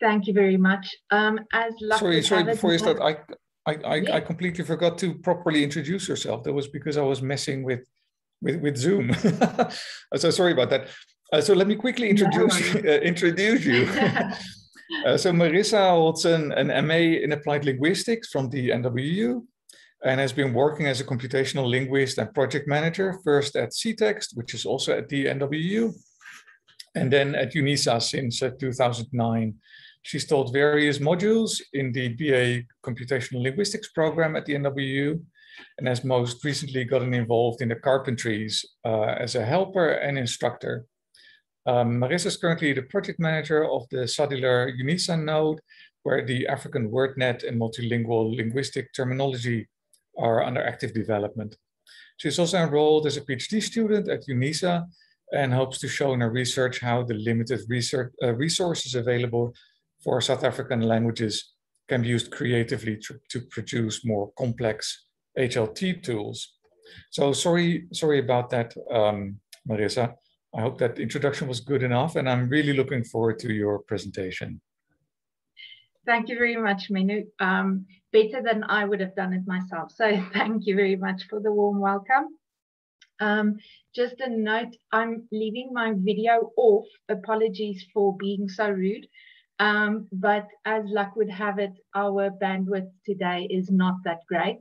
Thank you very much. Um, as sorry, sorry. Before you start, I, I, I, yeah. I, completely forgot to properly introduce yourself. That was because I was messing with, with, with Zoom. so sorry about that. Uh, so let me quickly introduce no. uh, introduce you. uh, so Marissa holds an, an MA in Applied Linguistics from the NWU and has been working as a computational linguist and project manager, first at CTEXT, which is also at the NWU, and then at UNISA since uh, 2009. She's taught various modules in the BA Computational Linguistics program at the NWU, and has most recently gotten involved in the carpentries uh, as a helper and instructor. Um, Marissa is currently the project manager of the SADiLaR UNISA node, where the African WordNet and multilingual linguistic terminology are under active development. She's also enrolled as a PhD student at UNISA and hopes to show in her research how the limited research, uh, resources available for South African languages can be used creatively to, to produce more complex HLT tools. So sorry, sorry about that, um, Marissa. I hope that introduction was good enough and I'm really looking forward to your presentation. Thank you very much, Menu. Um, better than I would have done it myself. So thank you very much for the warm welcome. Um, just a note, I'm leaving my video off. Apologies for being so rude. Um, but as luck would have it, our bandwidth today is not that great.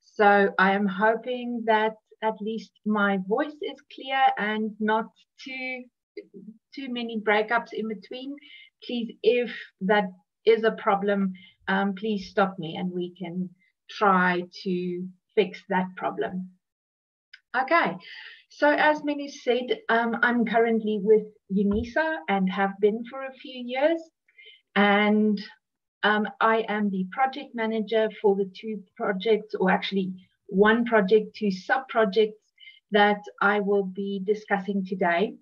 So I am hoping that at least my voice is clear and not too too many breakups in between. Please, if that is a problem, um, please stop me and we can try to fix that problem. Okay, so as Minnie said, um, I'm currently with UNISA and have been for a few years. And um, I am the project manager for the two projects, or actually one project, two sub-projects that I will be discussing today.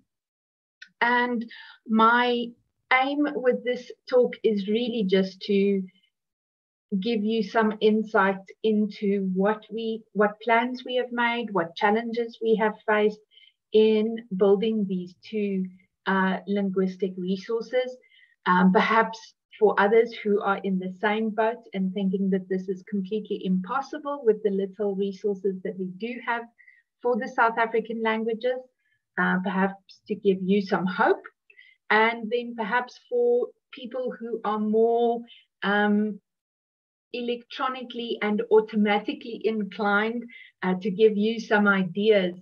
And my aim with this talk is really just to give you some insight into what we what plans we have made what challenges we have faced in building these two uh, linguistic resources um, perhaps for others who are in the same boat and thinking that this is completely impossible with the little resources that we do have for the South African languages, uh, perhaps to give you some hope. And then perhaps for people who are more um, electronically and automatically inclined uh, to give you some ideas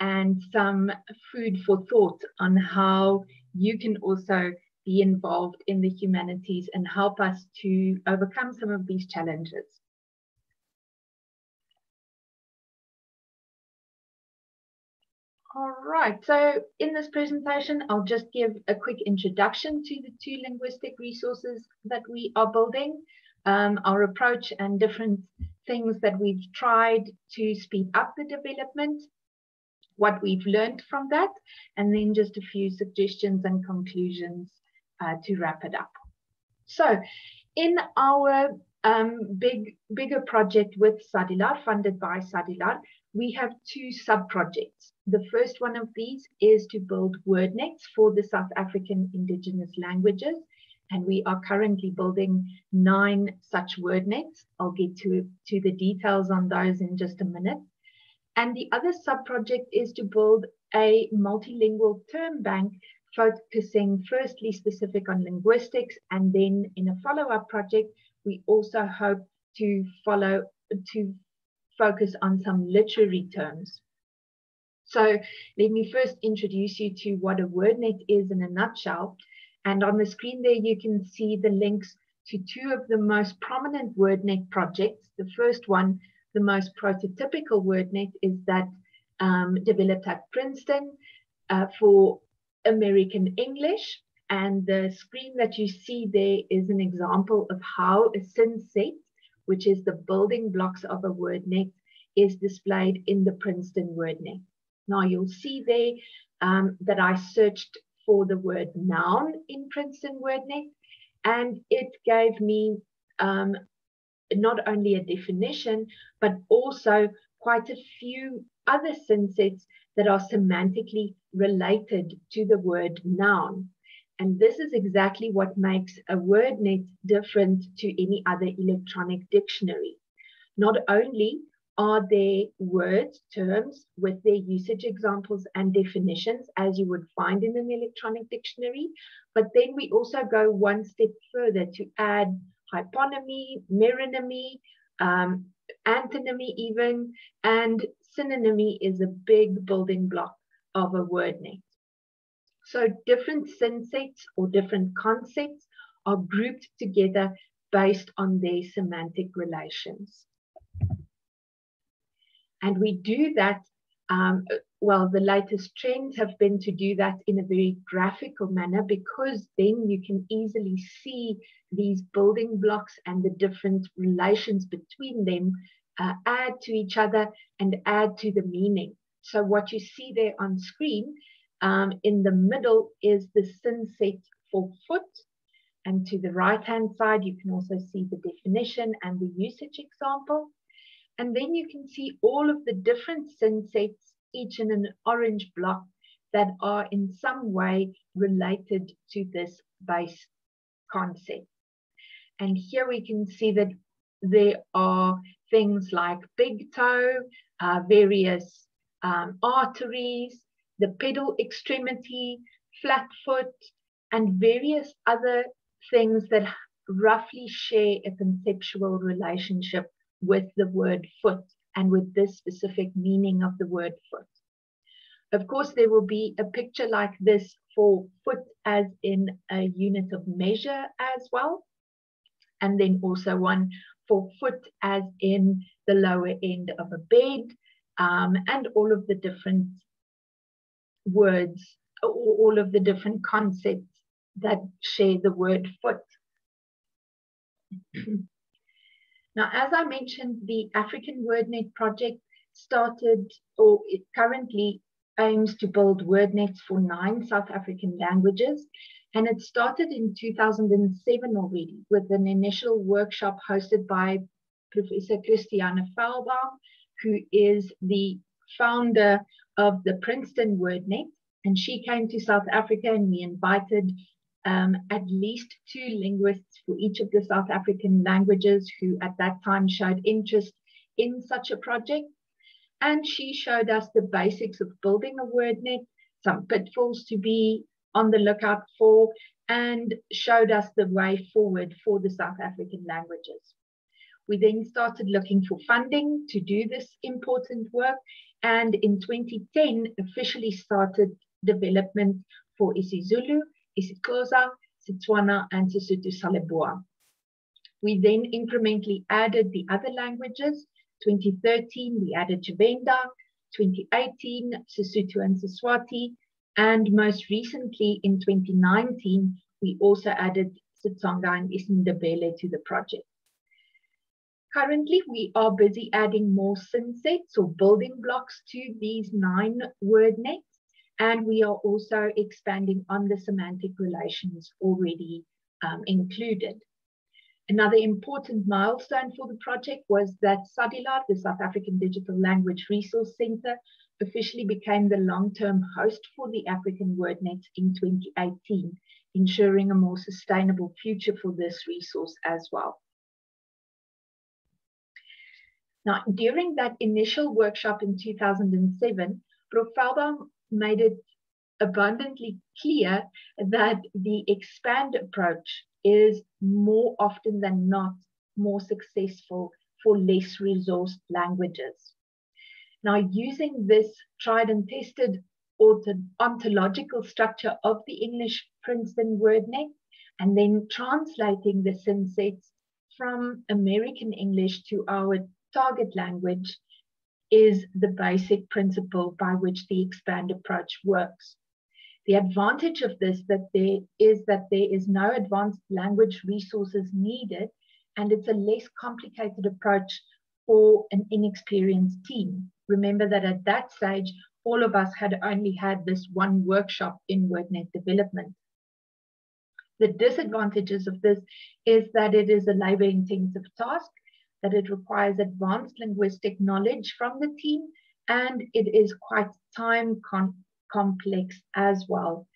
and some food for thought on how you can also be involved in the humanities and help us to overcome some of these challenges. All right, so in this presentation, I'll just give a quick introduction to the two linguistic resources that we are building, um, our approach and different things that we've tried to speed up the development, what we've learned from that, and then just a few suggestions and conclusions uh, to wrap it up. So in our um, big, bigger project with SADiLaR, funded by SADiLaR, we have two sub-projects. The first one of these is to build WordNets for the South African indigenous languages. And we are currently building nine such WordNets. I'll get to, to the details on those in just a minute. And the other sub-project is to build a multilingual term bank focusing firstly specific on linguistics, and then in a follow-up project, we also hope to follow to focus on some literary terms. So let me first introduce you to what a WordNet is in a nutshell. And on the screen there, you can see the links to two of the most prominent WordNet projects. The first one, the most prototypical WordNet, is that um, developed at Princeton uh, for American English. And the screen that you see there is an example of how a synset, which is the building blocks of a WordNet, is displayed in the Princeton WordNet. Now you'll see there um, that I searched for the word noun in Princeton WordNet, and it gave me um, not only a definition, but also quite a few other synsets that are semantically related to the word noun. And this is exactly what makes a WordNet different to any other electronic dictionary. Not only are there words, terms with their usage examples and definitions as you would find in an electronic dictionary, but then we also go one step further to add hyponymy, meronymy, um, antonymy even, and synonymy is a big building block of a WordNet. So different synsets or different concepts are grouped together based on their semantic relations. And we do that, um, well, the latest trends have been to do that in a very graphical manner because then you can easily see these building blocks and the different relations between them uh, add to each other and add to the meaning. So what you see there on screen um, in the middle is the synset for foot. And to the right-hand side, you can also see the definition and the usage example. And then you can see all of the different synsets, each in an orange block, that are in some way related to this base concept. And here we can see that there are things like big toe, uh, various um, arteries, the pedal extremity, flat foot, and various other things that roughly share a conceptual relationship with the word foot and with this specific meaning of the word foot. Of course, there will be a picture like this for foot as in a unit of measure as well. And then also one for foot as in the lower end of a bed um, and all of the different words, all of the different concepts that share the word foot. Now, as I mentioned, the African WordNet project started or it currently aims to build WordNets for nine South African languages. And it started in 2007 already with an initial workshop hosted by Professor Christiane Fellbaum, who is the founder of the Princeton WordNet. And she came to South Africa and we invited um, at least two linguists for each of the South African languages who at that time showed interest in such a project. And she showed us the basics of building a WordNet, some pitfalls to be on the lookout for, and showed us the way forward for the South African languages. We then started looking for funding to do this important work, and in 2010 officially started development for isiZulu isiXhosa, Setswana, and Sesotho sa Leboa. We then incrementally added the other languages. 2013, we added Tshivenda. 2018, Sesotho and Siswati. And most recently, in 2019, we also added Setsonga and isiNdebele to the project. Currently, we are busy adding more synsets or building blocks to these nine word nets. And we are also expanding on the semantic relations already um, included. Another important milestone for the project was that SADiLaR, the South African Digital Language Resource Center, officially became the long-term host for the African WordNet in 2018, ensuring a more sustainable future for this resource as well. Now, during that initial workshop in 2007, Prof. made it abundantly clear that the expand approach is more often than not more successful for less resourced languages. Now, using this tried and tested ontological structure of the English Princeton WordNet and then translating the synsets from American English to our target language is the basic principle by which the expand approach works. The advantage of this that there is that there is no advanced language resources needed, and it's a less complicated approach for an inexperienced team. Remember that at that stage, all of us had only had this one workshop in WordNet development. The disadvantages of this is that it is a labor intensive task that it requires advanced linguistic knowledge from the team and it is quite time complex as well.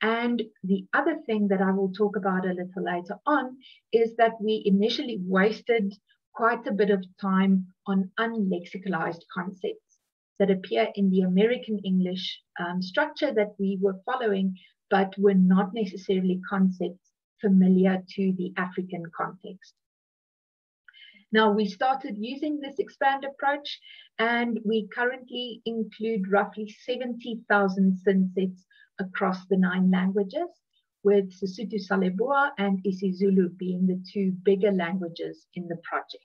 And the other thing that I will talk about a little later on is that we initially wasted quite a bit of time on unlexicalized concepts that appear in the American English um, structure that we were following, but were not necessarily concepts familiar to the African context. Now, we started using this expand approach, and we currently include roughly 70,000 synsets across the nine languages, with Sesotho sa Leboa and isiZulu being the two bigger languages in the project.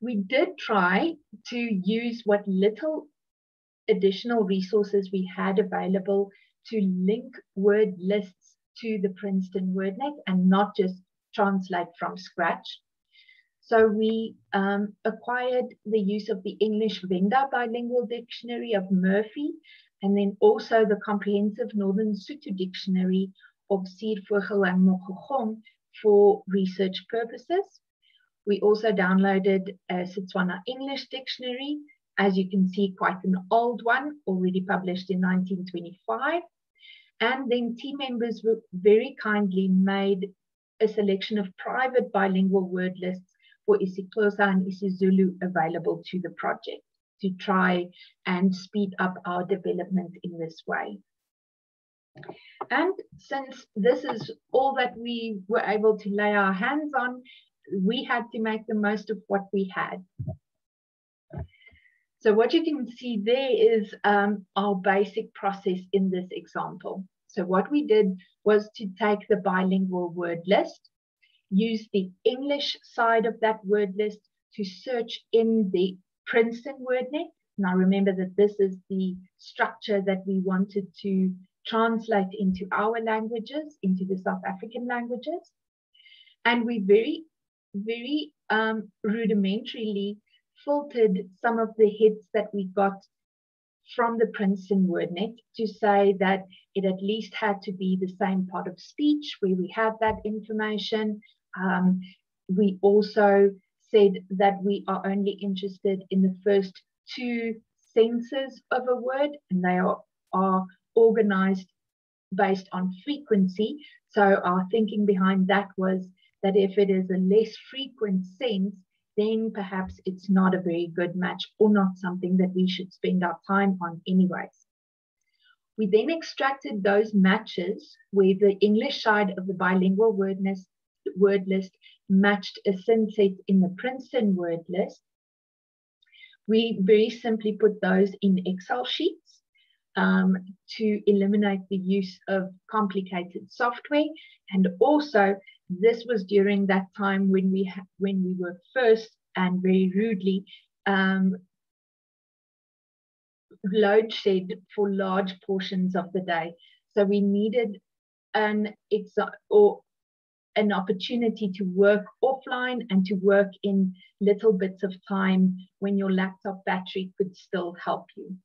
We did try to use what little additional resources we had available to link word lists to the Princeton WordNet and not just translate from scratch. So we um, acquired the use of the English Venda Bilingual Dictionary of Murphy, and then also the Comprehensive Northern Sotho Dictionary of Ziervogel and Mokgokong for research purposes. We also downloaded a Setswana English Dictionary, as you can see, quite an old one, already published in 1925. And then team members were very kindly made a selection of private bilingual word lists for isiXhosa and isiZulu available to the project to try and speed up our development in this way. And since this is all that we were able to lay our hands on, we had to make the most of what we had. So what you can see there is um, our basic process in this example. So what we did was to take the bilingual word list use the English side of that word list to search in the Princeton WordNet. Now remember that this is the structure that we wanted to translate into our languages, into the South African languages. And we very, very um, rudimentarily filtered some of the hits that we got from the Princeton WordNet to say that it at least had to be the same part of speech where we had that information, um, we also said that we are only interested in the first two senses of a word, and they are, are organized based on frequency. So our thinking behind that was that if it is a less frequent sense, then perhaps it's not a very good match or not something that we should spend our time on anyways. We then extracted those matches where the English side of the bilingual wordness word list matched a synset in the Princeton word list, we very simply put those in Excel sheets um, to eliminate the use of complicated software. And also, this was during that time when we when we were first and very rudely um, load shed for large portions of the day. So we needed an exa- or an opportunity to work offline and to work in little bits of time when your laptop battery could still help you.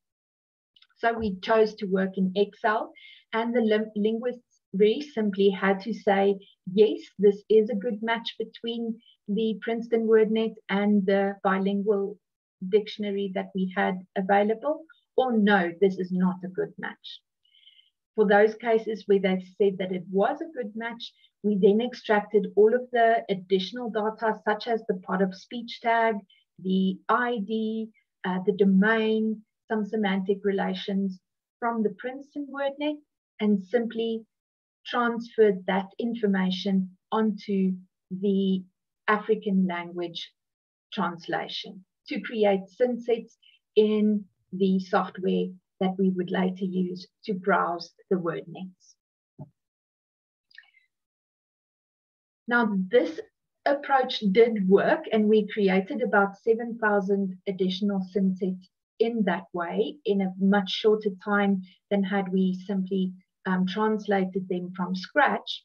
So we chose to work in Excel, and the linguists very simply had to say, yes, this is a good match between the Princeton WordNet and the bilingual dictionary that we had available, or no, this is not a good match. For those cases where they said that it was a good match, we then extracted all of the additional data, such as the part of speech tag, the ID, uh, the domain, some semantic relations from the Princeton WordNet, and simply transferred that information onto the African language translation to create synsets in the software that we would later use to browse the word nets. Now, this approach did work, and we created about 7,000 additional synsets in that way in a much shorter time than had we simply um, translated them from scratch.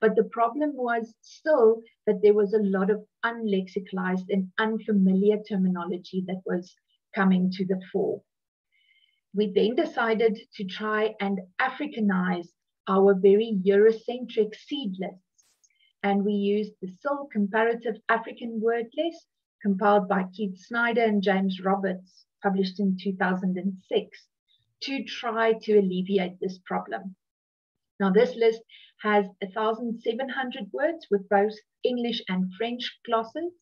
But the problem was still that there was a lot of unlexicalized and unfamiliar terminology that was coming to the fore. We then decided to try and Africanize our very Eurocentric seed lists and we used the SIL comparative African word list compiled by Keith Snider and James Roberts, published in 2006, to try to alleviate this problem. Now, this list has 1,700 words with both English and French glosses,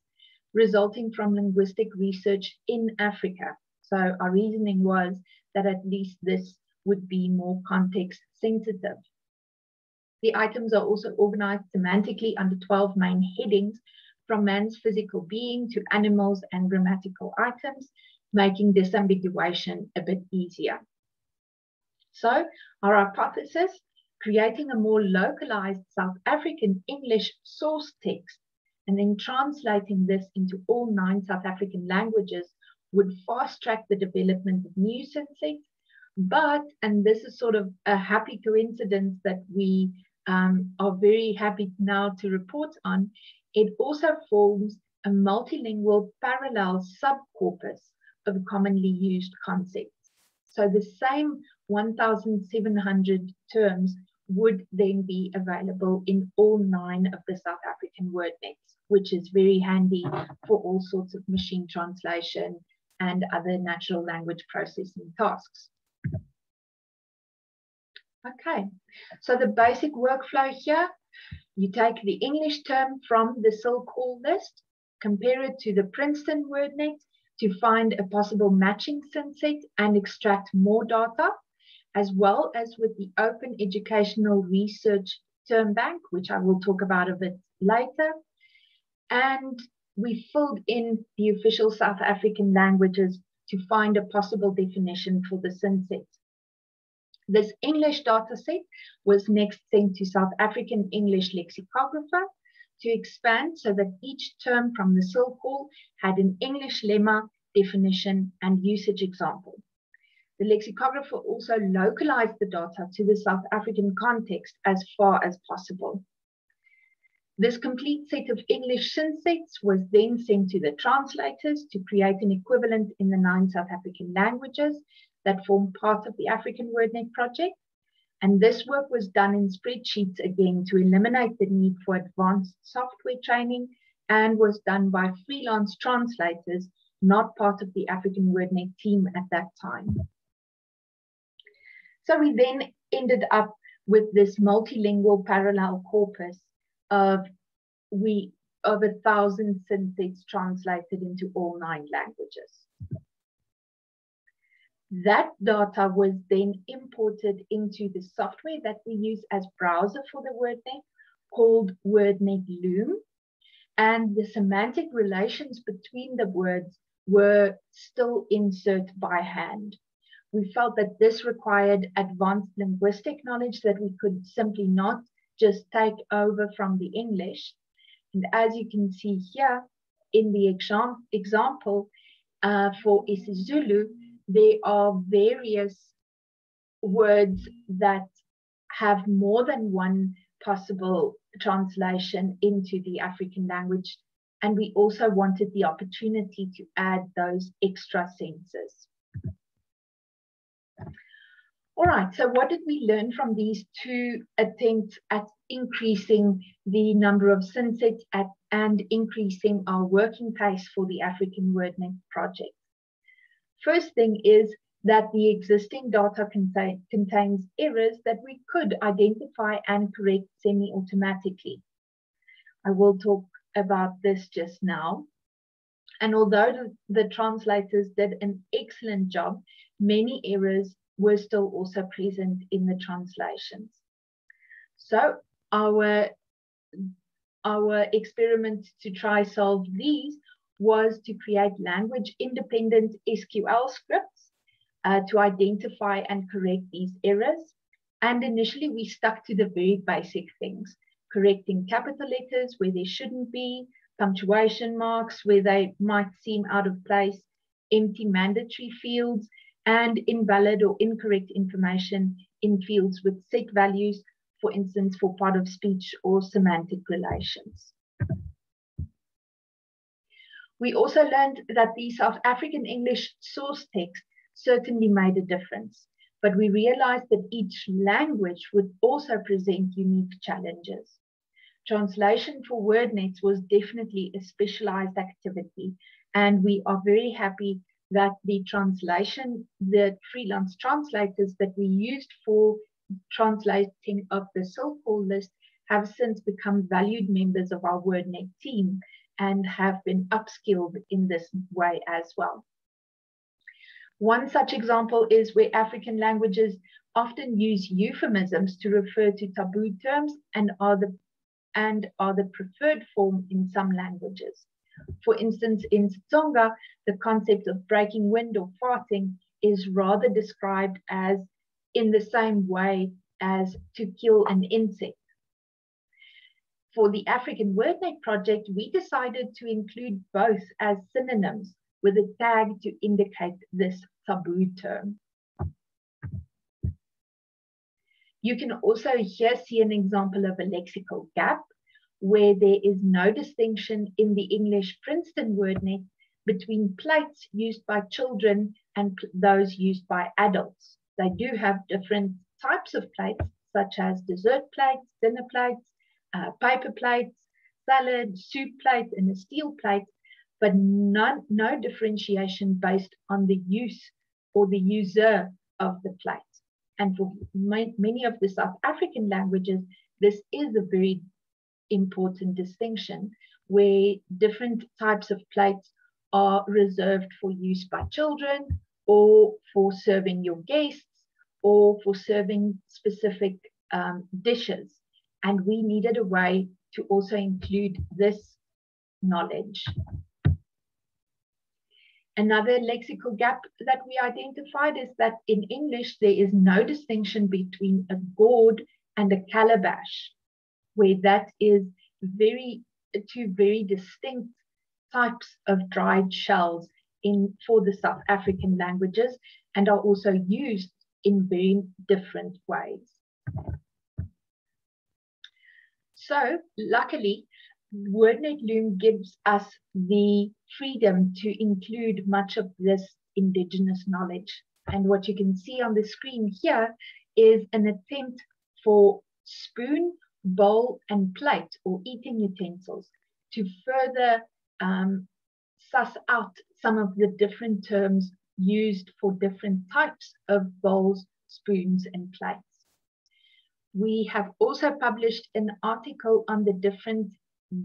resulting from linguistic research in Africa. So, our reasoning was that at least this would be more context sensitive. The items are also organized semantically under 12 main headings from man's physical being to animals and grammatical items, making disambiguation a bit easier. So, our hypothesis creating a more localized South African English source text and then translating this into all nine South African languages would fast track the development of new synsets. But, and this is sort of a happy coincidence that we um, are very happy now to report on, it also forms a multilingual parallel subcorpus of commonly used concepts. So the same 1,700 terms would then be available in all nine of the South African word nets, which is very handy for all sorts of machine translation and other natural language processing tasks. Okay, so the basic workflow here, you take the English term from the SILCAWL list, compare it to the Princeton WordNet to find a possible matching synset and extract more data as well as with the Open Educational Research Term Bank, which I will talk about a bit later. And we filled in the official South African languages to find a possible definition for the synset. This English dataset was next sent to South African English lexicographer to expand so that each term from the SILCAWL had an English lemma, definition, and usage example. The lexicographer also localized the data to the South African context as far as possible. This complete set of English synsets was then sent to the translators to create an equivalent in the nine South African languages that form part of the African WordNet project. And this work was done in spreadsheets again to eliminate the need for advanced software training and was done by freelance translators, not part of the African WordNet team at that time. So we then ended up with this multilingual parallel corpus of we of a thousand synsets translated into all nine languages. That data was then imported into the software that we use as browser for the WordNet called WordNet Loom. And the semantic relations between the words were still inserted by hand we felt that this required advanced linguistic knowledge that we could simply not just take over from the English. And as you can see here in the exam example uh, for isiZulu, there are various words that have more than one possible translation into the African language. And we also wanted the opportunity to add those extra senses. All right, so what did we learn from these two attempts at increasing the number of synsets at, and increasing our working pace for the African WordNet project? First thing is that the existing data contain, contains errors that we could identify and correct semi-automatically. I will talk about this just now. And although the, translators did an excellent job, many errors were still also present in the translations. So our, our experiment to try solve these was to create language independent SQL scripts uh, to identify and correct these errors. And initially we stuck to the very basic things, correcting capital letters where they shouldn't be, punctuation marks where they might seem out of place, empty mandatory fields, and invalid or incorrect information in fields with set values, for instance, for part of speech or semantic relations. We also learned that the South African English source text certainly made a difference, but we realized that each language would also present unique challenges. translation for WordNets was definitely a specialized activity. And we are very happy that the translation, the freelance translators that we used for translating of the SILCAWL list have since become valued members of our WordNet team and have been upskilled in this way as well. One such example is where African languages often use euphemisms to refer to taboo terms and are the, and are the preferred form in some languages. For instance, in Tsonga, the concept of breaking wind or farting is rather described as in the same way as to kill an insect. For the African WordNet project, we decided to include both as synonyms with a tag to indicate this taboo term. You can also here see an example of a lexical gap where there is no distinction in the English Princeton WordNet between plates used by children and those used by adults. They do have different types of plates, such as dessert plates, dinner plates, uh, paper plates, salad, soup plates, and a steel plate, but none, no differentiation based on the use or the user of the plate. And for my, many of the South African languages, this is a very important distinction where different types of plates are reserved for use by children or for serving your guests or for serving specific um, dishes. And we needed a way to also include this knowledge. Another lexical gap that we identified is that in English, there is no distinction between a gourd and a calabash, where that is very two very distinct types of dried shells in for the South African languages and are also used in very different ways. So luckily, WordNet Loom gives us the freedom to include much of this indigenous knowledge. And what you can see on the screen here is an attempt for spoon, bowl, and plate or eating utensils to further um, suss out some of the different terms used for different types of bowls, spoons, and plates. We have also published an article on the different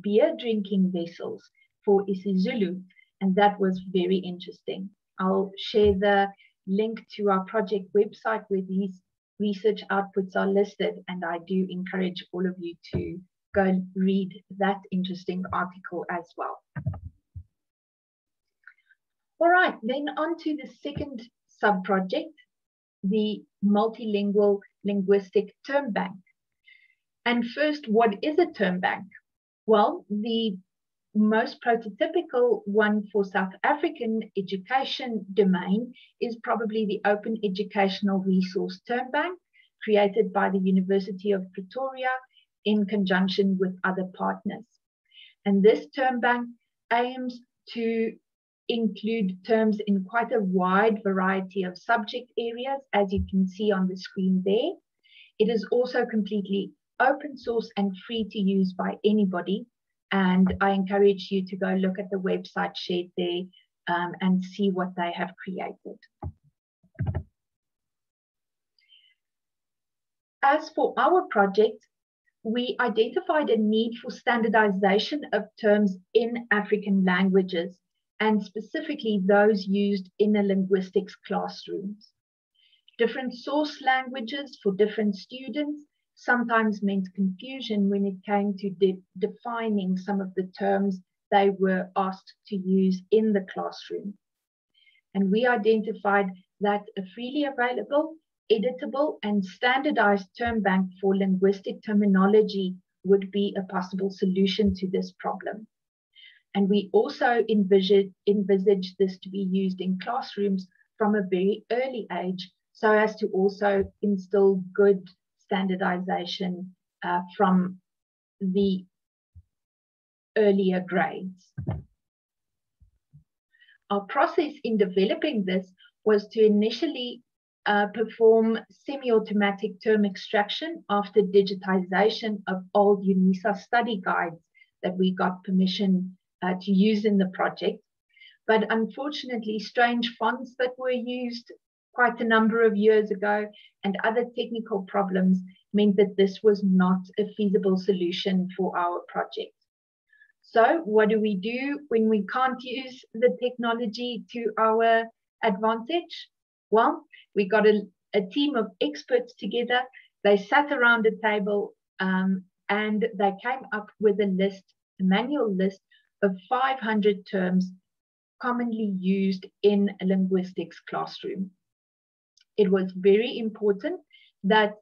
beer drinking vessels for isiZulu, and that was very interesting. I'll share the link to our project website where these research outputs are listed, and I do encourage all of you to go read that interesting article as well. All right, then on to the second sub-project, the multilingual linguistic term bank. And first, what is a term bank? Well, the most prototypical one for South African education domain is probably the Open Educational Resource Term Bank, created by the University of Pretoria in conjunction with other partners. And this term bank aims to include terms in quite a wide variety of subject areas, as you can see on the screen there. It is also completely open source and free to use by anybody. And I encourage you to go look at the website shared there um, and see what they have created. As for our project, we identified a need for standardization of terms in African languages and specifically those used in a linguistics classrooms. Different source languages for different students sometimes meant confusion when it came to de defining some of the terms they were asked to use in the classroom. And we identified that a freely available, editable, and standardized term bank for linguistic terminology would be a possible solution to this problem. And we also envisage, envisage this to be used in classrooms from a very early age so as to also instill good standardization uh, from the earlier grades. Our process in developing this was to initially uh, perform semi-automatic term extraction after digitization of old UNISA study guides that we got permission uh, to use in the project. But unfortunately, strange fonts that were used quite a number of years ago and other technical problems meant that this was not a feasible solution for our project. So what do we do when we can't use the technology to our advantage? Well, we got a, a team of experts together. They sat around a table um, and they came up with a list, a manual list of 500 terms commonly used in a linguistics classroom. It was very important that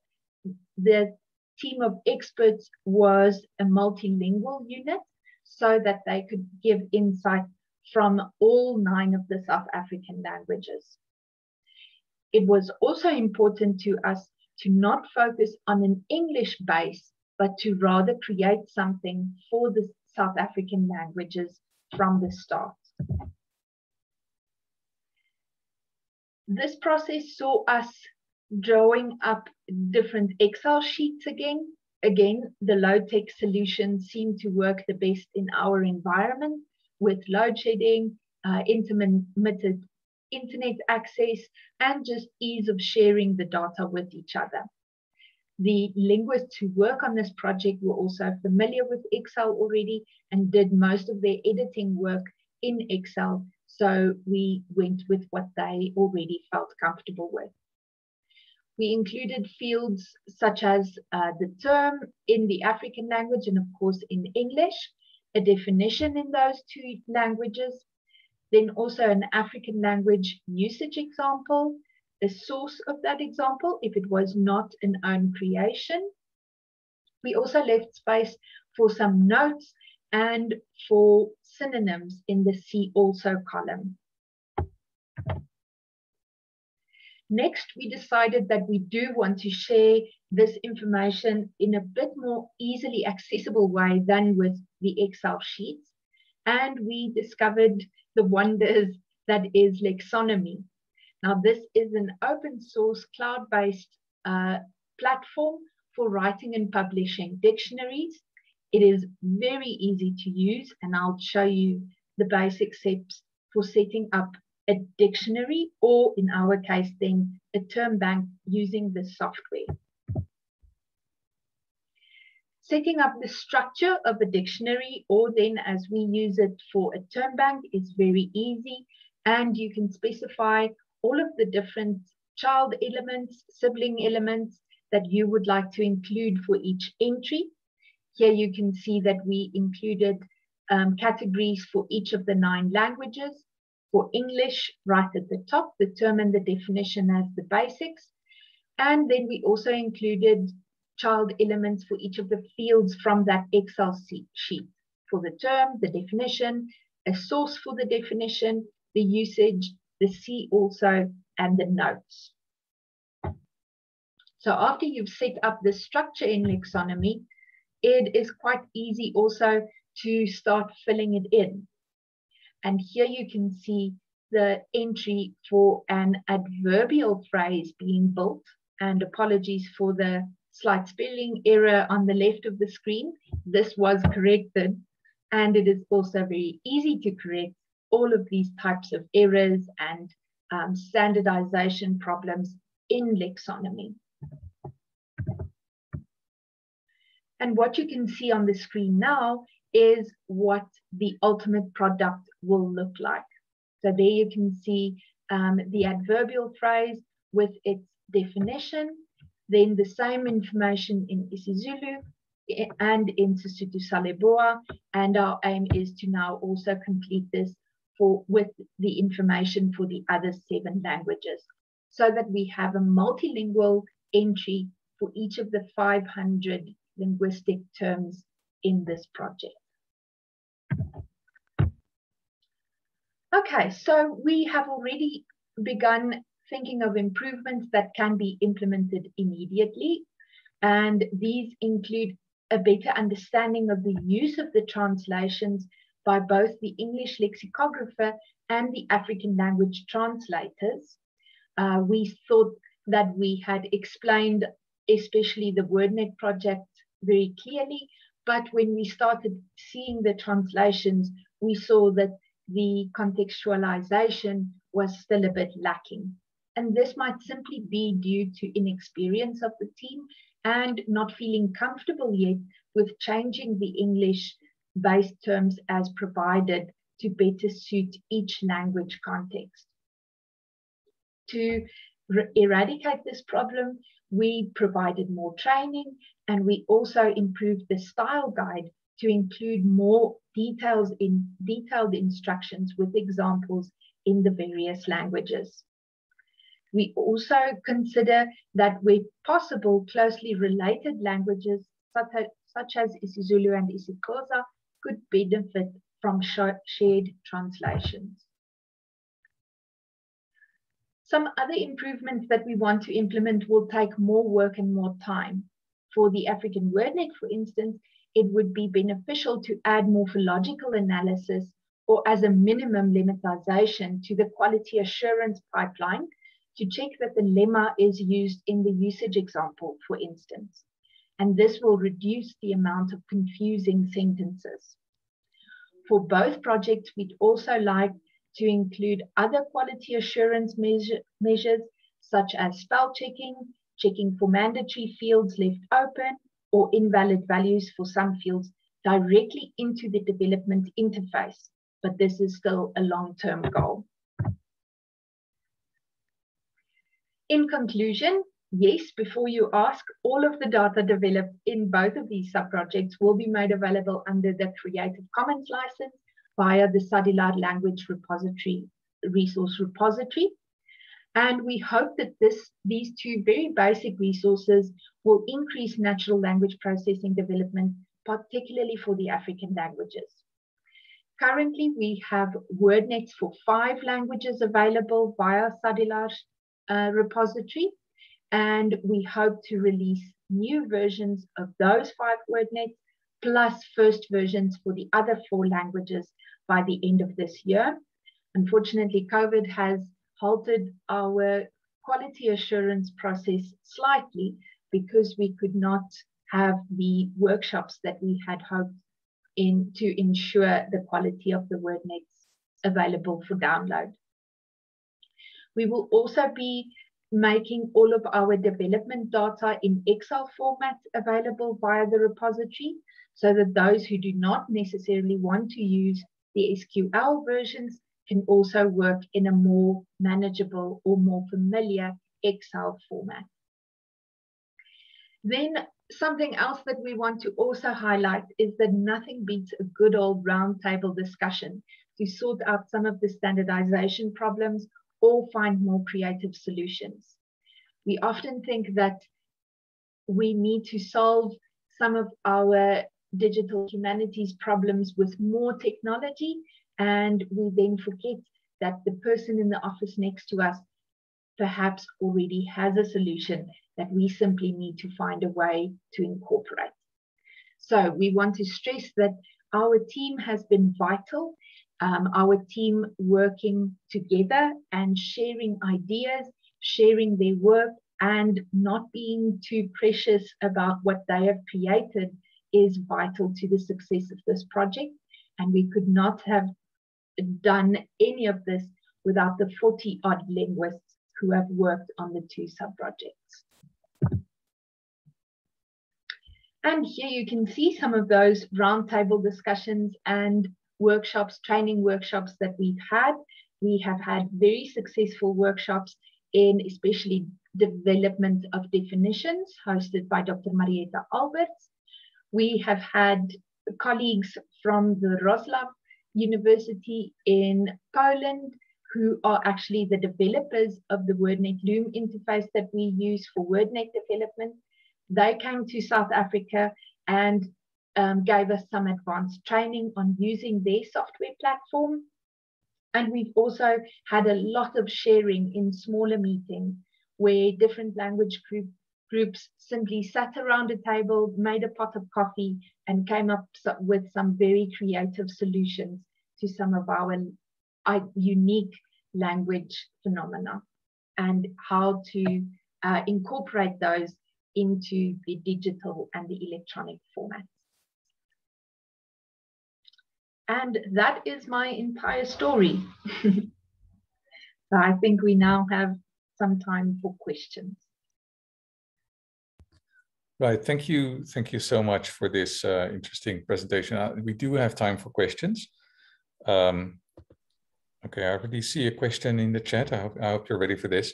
the team of experts was a multilingual unit so that they could give insight from all nine of the South African languages. It was also important to us to not focus on an English base, but to rather create something for the South African languages from the start. This process saw us drawing up different Excel sheets again. Again, the low-tech solution seemed to work the best in our environment with load shedding, uh, intermittent internet access, and just ease of sharing the data with each other. The linguists who work on this project were also familiar with Excel already and did most of their editing work in Excel. So we went with what they already felt comfortable with. We included fields such as uh, the term in the African language and of course in English, a definition in those two languages, then also an African language usage example, the source of that example if it was not an own creation. We also left space for some notes and for synonyms in the see also column. Next, we decided that we do want to share this information in a bit more easily accessible way than with the Excel sheets. And we discovered the wonders that is Lexonomy. Now, this is an open source cloud-based uh, platform for writing and publishing dictionaries. It is very easy to use, and I'll show you the basic steps for setting up a dictionary, or in our case, then a term bank using the software. Setting up the structure of a dictionary, or then as we use it for a term bank, is very easy. And you can specify all of the different child elements, sibling elements that you would like to include for each entry. Here you can see that we included um, categories for each of the nine languages. For English, right at the top, the term and the definition as the basics. And then we also included child elements for each of the fields from that Excel sheet. For the term, the definition, a source for the definition, the usage, the see also, and the notes. So after you've set up the structure in Lexonomy, it is quite easy also to start filling it in. And here you can see the entry for an adverbial phrase being built. And apologies for the slight spelling error on the left of the screen. This was corrected. And it is also very easy to correct all of these types of errors and um, standardization problems in Lexonomy. And what you can see on the screen now is what the ultimate product will look like. So there you can see um, the adverbial phrase with its definition, then the same information in isiZulu and in Sesotho sa Leboa. And our aim is to now also complete this for with the information for the other seven languages so that we have a multilingual entry for each of the 500 linguistic terms in this project. Okay, so we have already begun thinking of improvements that can be implemented immediately. And these include a better understanding of the use of the translations by both the English lexicographer and the African language translators. Uh, we thought that we had explained, especially the WordNet project, very clearly. But when we started seeing the translations, we saw that the contextualization was still a bit lacking. And this might simply be due to inexperience of the team and not feeling comfortable yet with changing the English based terms as provided to better suit each language context. To eradicate this problem, we provided more training and we also improved the style guide to include more details in detailed instructions with examples in the various languages. We also consider that where possible, closely related languages such as isiZulu and isiXhosa could benefit from shared translations. Some other improvements that we want to implement will take more work and more time. For the African WordNet, for instance, it would be beneficial to add morphological analysis or as a minimum lemmatization to the quality assurance pipeline to check that the lemma is used in the usage example, for instance. And this will reduce the amount of confusing sentences. For both projects, we'd also like to include other quality assurance measure, measures, such as spell checking, checking for mandatory fields left open, or invalid values for some fields directly into the development interface. But this is still a long-term goal. In conclusion, yes, before you ask, all of the data developed in both of these subprojects will be made available under the Creative Commons license via the SADiLaR language repository, resource repository. And we hope that this, these two very basic resources will increase natural language processing development, particularly for the African languages. Currently, we have WordNets for five languages available via SADiLaR uh, repository and we hope to release new versions of those five WordNets plus first versions for the other four languages by the end of this year. Unfortunately, COVID has halted our quality assurance process slightly because we could not have the workshops that we had hoped in to ensure the quality of the WordNets available for download. We will also be making all of our development data in Excel format available via the repository so that those who do not necessarily want to use the SQL versions can also work in a more manageable or more familiar Excel format. Then something else that we want to also highlight is that nothing beats a good old roundtable discussion to sort out some of the standardization problems or find more creative solutions. We often think that we need to solve some of our digital humanities problems with more technology, and we then forget that the person in the office next to us perhaps already has a solution that we simply need to find a way to incorporate. So we want to stress that our team has been vital um, our team working together and sharing ideas, sharing their work, and not being too precious about what they have created is vital to the success of this project. And we could not have done any of this without the 40 odd linguists who have worked on the two sub-projects. And here you can see some of those roundtable discussions and workshops, training workshops that we've had. We have had very successful workshops in especially development of definitions hosted by Dr. Marietta Alberts. We have had colleagues from the Wrocław University in Poland who are actually the developers of the WordNet Loom interface that we use for WordNet development. They came to South Africa and um, gave us some advanced training on using their software platform. And we've also had a lot of sharing in smaller meetings where different language group, groups simply sat around a table, made a pot of coffee, and came up with some very creative solutions to some of our uh, unique language phenomena and how to uh, incorporate those into the digital and the electronic formats. And that is my entire story. so I think we now have some time for questions. Right. Thank you. Thank you so much for this uh, interesting presentation. Uh, we do have time for questions. Um, okay, I already see a question in the chat. I hope, I hope you're ready for this.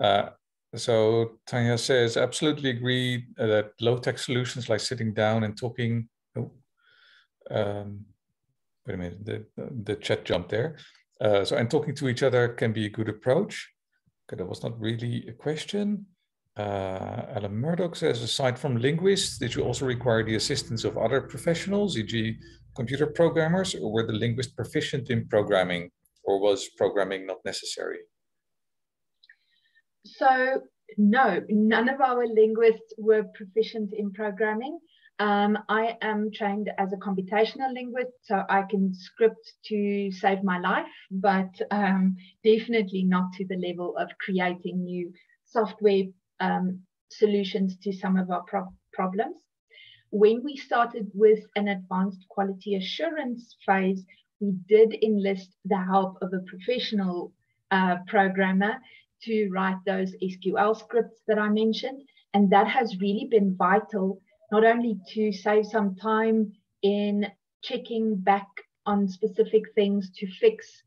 Uh, so Tanya says, absolutely agree uh, that low-tech solutions like sitting down and talking. Oh, um, wait a minute, the, the chat jumped there. Uh, so, and talking to each other can be a good approach. Okay, that was not really a question. Uh, Alan Murdoch says, aside from linguists, did you also require the assistance of other professionals, e.g. computer programmers, or were the linguists proficient in programming, or was programming not necessary? So no, none of our linguists were proficient in programming. Um, I am trained as a computational linguist, so I can script to save my life, but um, definitely not to the level of creating new software um, solutions to some of our pro problems. When we started with an advanced quality assurance phase, we did enlist the help of a professional uh, programmer to write those SQL scripts that I mentioned. And that has really been vital not only to save some time in checking back on specific things to fix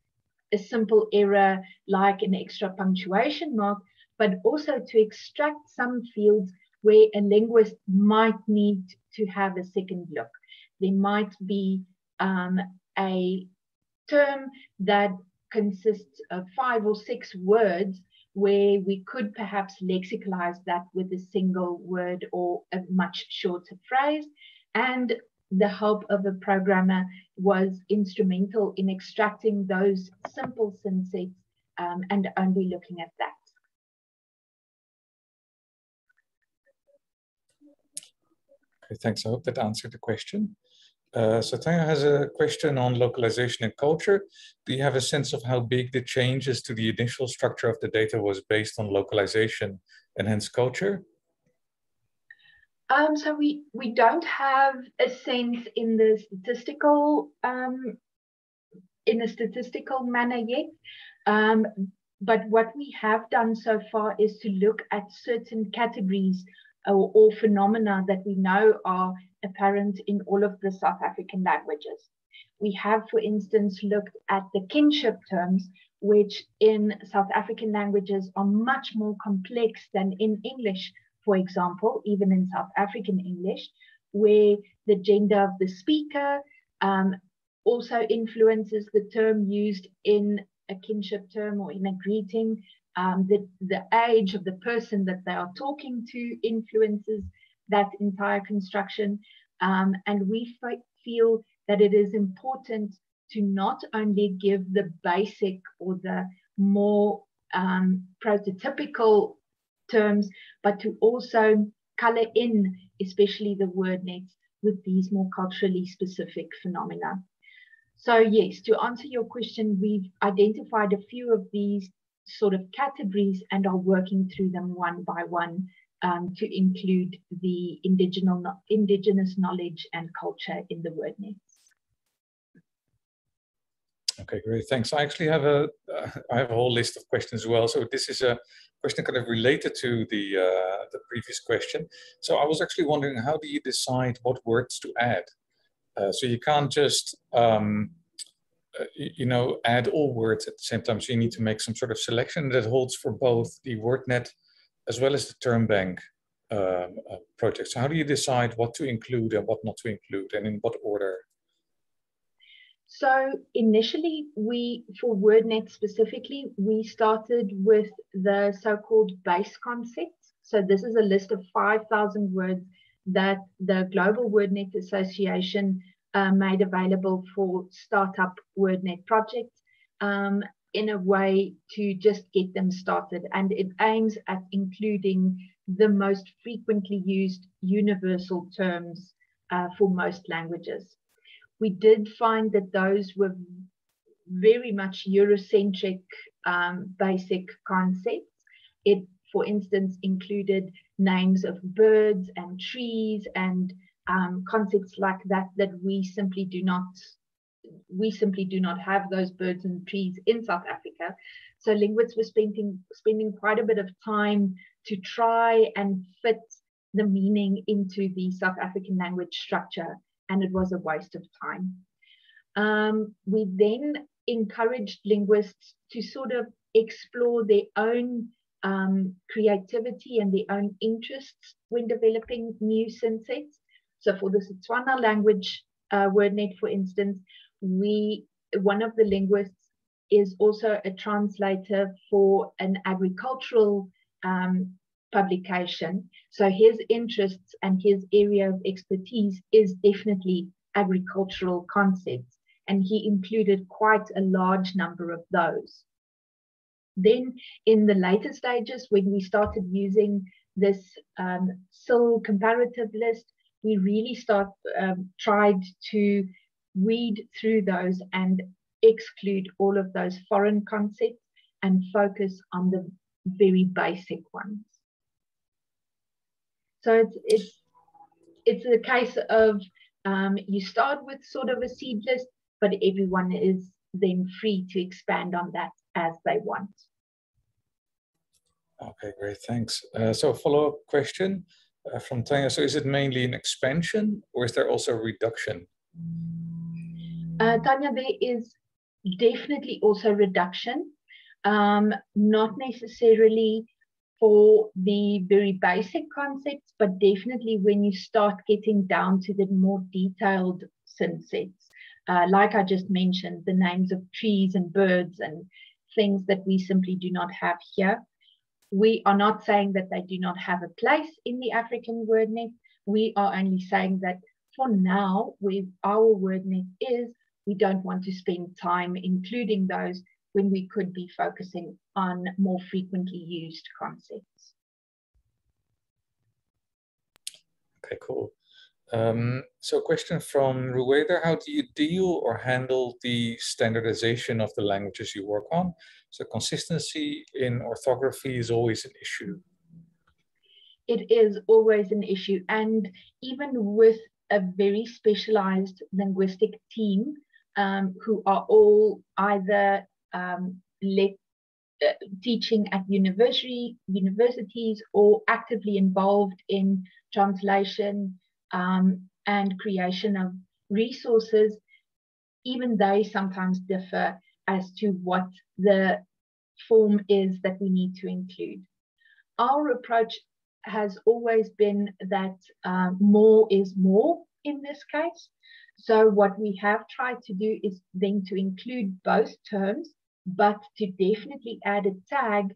a simple error like an extra punctuation mark, but also to extract some fields where a linguist might need to have a second look. There might be um, a term that consists of five or six words where we could perhaps lexicalize that with a single word or a much shorter phrase. And the help of a programmer was instrumental in extracting those simple synsets um, and only looking at that. Okay, thanks. I hope that answered the question. Uh, has a question on localization and culture. Do you have a sense of how big the changes to the initial structure of the data was based on localization and hence culture? Um, so we, we don't have a sense in the statistical um, in a statistical manner yet. Um, but what we have done so far is to look at certain categories or, or phenomena that we know are apparent in all of the South African languages. We have, for instance, looked at the kinship terms, which in South African languages are much more complex than in English, for example, even in South African English, where the gender of the speaker um, also influences the term used in a kinship term or in a greeting. Um, the, the age of the person that they are talking to influences that entire construction. Um, and we feel that it is important to not only give the basic or the more um, prototypical terms, but to also color in, especially the word nets, with these more culturally specific phenomena. So yes, to answer your question, we've identified a few of these sort of categories and are working through them one by one um, to include the indigenous, indigenous knowledge and culture in the word nets. Okay, great. Thanks. I actually have a uh, I have a whole list of questions as well. So this is a question kind of related to the uh, the previous question. So I was actually wondering, how do you decide what words to add? Uh, so you can't just um, uh, you know add all words at the same time. So you need to make some sort of selection that holds for both the WordNet as well as the term bank um, uh, project. So how do you decide what to include and what not to include and in what order? So initially, we, for WordNet specifically, we started with the so-called base concepts. So this is a list of 5,000 words that the Global WordNet Association uh, made available for startup WordNet projects. Um, in a way to just get them started. And it aims at including the most frequently used universal terms uh, for most languages. We did find that those were very much Eurocentric um, basic concepts. It for instance, included names of birds and trees and um, concepts like that that we simply do not we simply do not have those birds and trees in South Africa. So linguists were spending spending quite a bit of time to try and fit the meaning into the South African language structure, and it was a waste of time. Um, we then encouraged linguists to sort of explore their own um, creativity and their own interests when developing new synsets. So for the Setswana language uh, WordNet, for instance, we one of the linguists is also a translator for an agricultural um, publication. So his interests and his area of expertise is definitely agricultural concepts, and he included quite a large number of those. Then, in the later stages, when we started using this um, SIL comparative list, we really start um, tried to read through those and exclude all of those foreign concepts and focus on the very basic ones. So it's it's it's a case of um, you start with sort of a seed list, but everyone is then free to expand on that as they want. Okay, great, thanks. Uh, so follow-up question uh, from Tanya. So is it mainly an expansion or is there also a reduction? Uh, Tanya, there is definitely also reduction, um, not necessarily for the very basic concepts, but definitely when you start getting down to the more detailed synsets, uh, like I just mentioned, the names of trees and birds and things that we simply do not have here. We are not saying that they do not have a place in the African WordNet. We are only saying that for now, where our WordNet is, we don't want to spend time including those when we could be focusing on more frequently used concepts. Okay, cool. Um, so a question from Rueda, how do you deal or handle the standardization of the languages you work on? So consistency in orthography is always an issue. It is always an issue. And even with a very specialized linguistic team, um, who are all either um, uh, teaching at university universities or actively involved in translation um, and creation of resources, even they sometimes differ as to what the form is that we need to include. Our approach has always been that uh, more is more in this case. So what we have tried to do is then to include both terms, but to definitely add a tag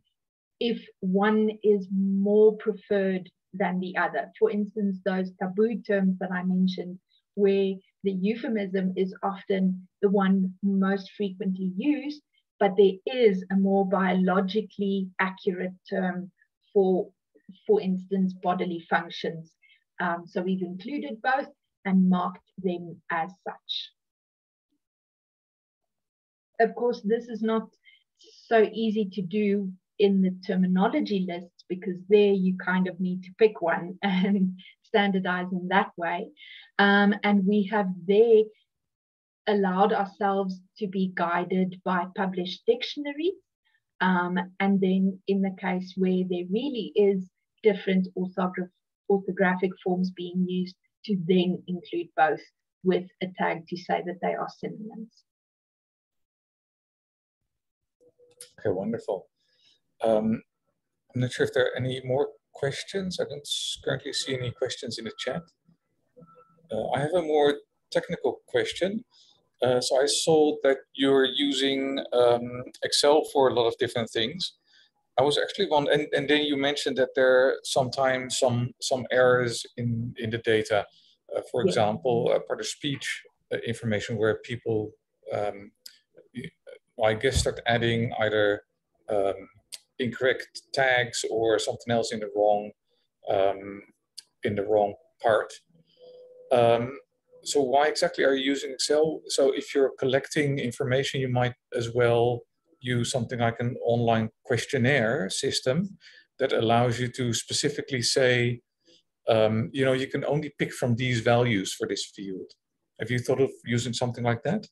if one is more preferred than the other. For instance, those taboo terms that I mentioned, where the euphemism is often the one most frequently used, but there is a more biologically accurate term for, for instance, bodily functions. Um, so we've included both, and marked them as such. Of course, this is not so easy to do in the terminology lists because there you kind of need to pick one and standardize in that way. Um, and we have there allowed ourselves to be guided by published dictionaries. Um, and then in the case where there really is different orthograph orthographic forms being used, to then include both with a tag to say that they are synonyms. Okay, wonderful. Um, I'm not sure if there are any more questions. I don't currently see any questions in the chat. Uh, I have a more technical question. Uh, so I saw that you're using um, Excel for a lot of different things. I was actually one, and, and then you mentioned that there are sometimes some some errors in in the data. Uh, for example, uh, part of speech uh, information where people, um, well, I guess, start adding either um, incorrect tags or something else in the wrong um, in the wrong part. Um, so why exactly are you using Excel? So if you're collecting information, you might as well use something like an online questionnaire system that allows you to specifically say, um, you know, you can only pick from these values for this field. Have you thought of using something like that?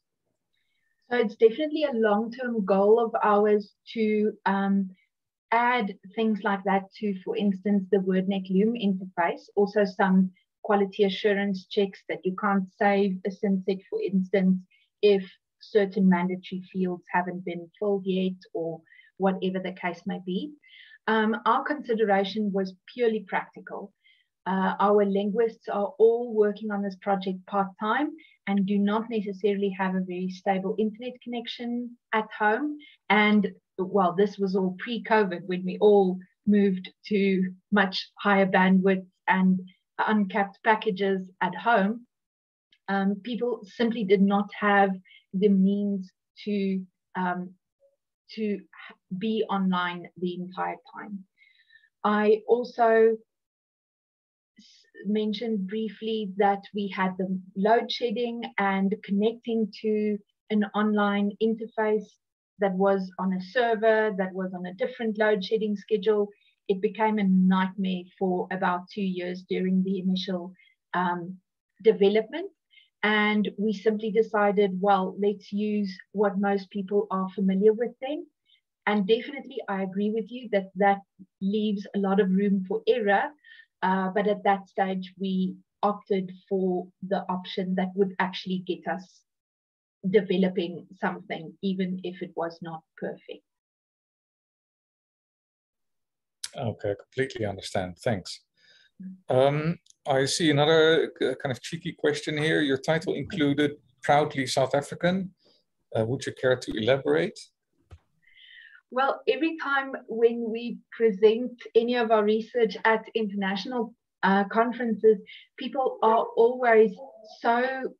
So it's definitely a long-term goal of ours to um, add things like that to, for instance, the WordNet Loom interface. Also some quality assurance checks that you can't save a synset, for instance, if certain mandatory fields haven't been filled yet or whatever the case may be. Um, our consideration was purely practical. Uh, our linguists are all working on this project part-time and do not necessarily have a very stable internet connection at home. And well, this was all pre-COVID when we all moved to much higher bandwidth and uncapped packages at home. Um, people simply did not have the means to um, to be online the entire time. I also mentioned briefly that we had the load shedding and connecting to an online interface that was on a server that was on a different load shedding schedule. It became a nightmare for about two years during the initial um, development. And we simply decided, well, let's use what most people are familiar with then. And definitely, I agree with you that that leaves a lot of room for error uh, but at that stage, we opted for the option that would actually get us developing something, even if it was not perfect. Okay, completely understand. Thanks. Um, I see another uh, kind of cheeky question here. Your title included proudly South African. Uh, would you care to elaborate? Well, every time when we present any of our research at international uh, conferences, people are always so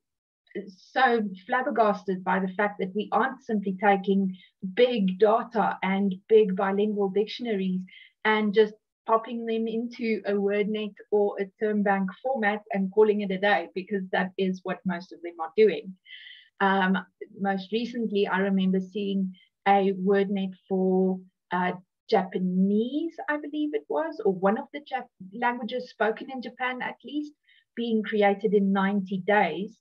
so flabbergasted by the fact that we aren't simply taking big data and big bilingual dictionaries and just popping them into a WordNet or a term bank format and calling it a day because that is what most of them are doing. Um, most recently, I remember seeing a WordNet for uh, Japanese, I believe it was, or one of the Jap languages spoken in Japan at least, being created in 90 days.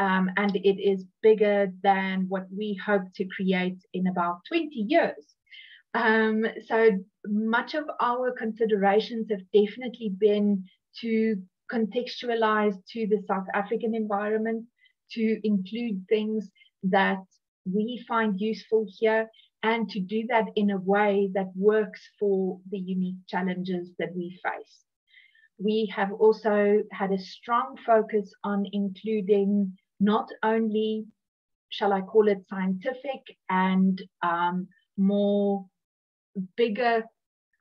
Um, and it is bigger than what we hope to create in about 20 years. Um, so much of our considerations have definitely been to contextualize to the South African environment, to include things that we find useful here and to do that in a way that works for the unique challenges that we face. We have also had a strong focus on including not only, shall I call it scientific and um, more bigger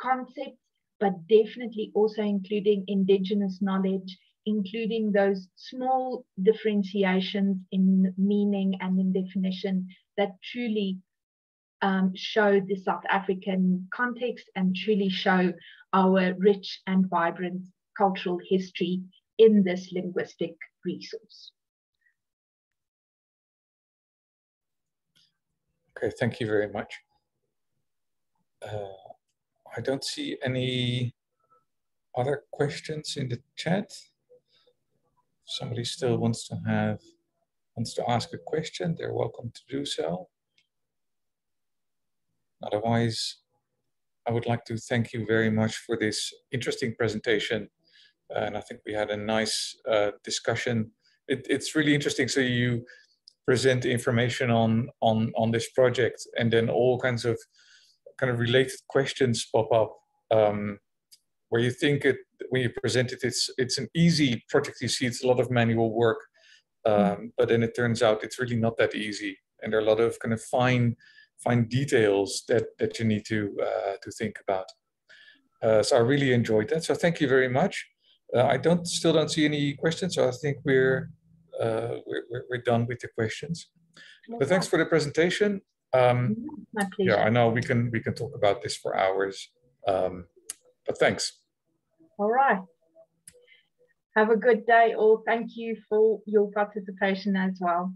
concepts, but definitely also including indigenous knowledge including those small differentiations in meaning and in definition that truly um, show the South African context and truly show our rich and vibrant cultural history in this linguistic resource. Okay, thank you very much. Uh, I don't see any other questions in the chat If somebody still wants to have wants to ask a question, they're welcome to do so. Otherwise, I would like to thank you very much for this interesting presentation. And I think we had a nice uh, discussion. It, it's really interesting. So you present information on, on, on this project and then all kinds of kind of related questions pop up um, where you think it when you present it, it's it's an easy project. You see, it's a lot of manual work, um, mm. but then it turns out it's really not that easy, and there are a lot of kind of fine fine details that that you need to uh, to think about. Uh, so I really enjoyed that. So thank you very much. Uh, I don't still don't see any questions, so I think we're uh, we're, we're done with the questions. But thanks for the presentation. Um, yeah, I know we can we can talk about this for hours, um, but thanks. All right. Have a good day all. Thank you for your participation as well.